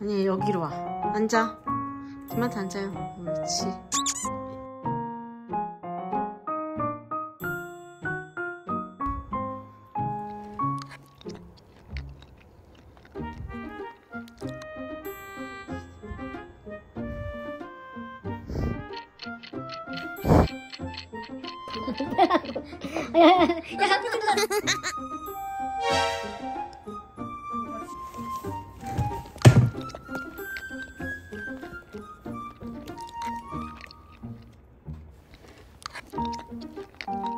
아니 여기로 와. 앉아. 김한테 앉아요. 어, 그렇지 哎呀，呀，呀，呀，呀，呀，呀，